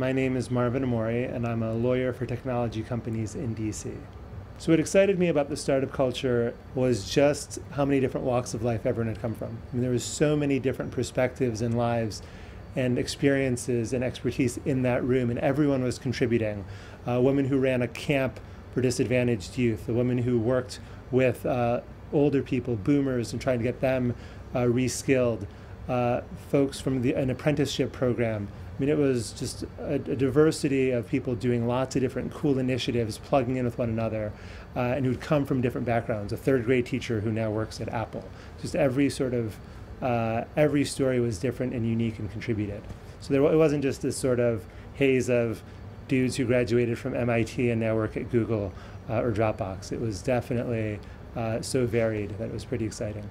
My name is Marvin Ammori, and I'm a lawyer for technology companies in DC. So, what excited me about the startup culture was just how many different walks of life everyone had come from. I mean, there was so many different perspectives and lives and experiences and expertise in that room, and everyone was contributing. A woman who ran a camp for disadvantaged youth, a woman who worked with uh, older people, boomers, and trying to get them uh, reskilled, uh, folks from the, an apprenticeship program, I mean, it was just a, a, diversity of people doing lots of different cool initiatives, plugging in with one another, uh, and who'd come from different backgrounds. A third grade teacher who now works at Apple. Just every sort of uh, every story was different and unique and contributed. So there, it wasn't just this sort of haze of dudes who graduated from MIT and now work at Google uh, or Dropbox. It was definitely uh, so varied that it was pretty exciting.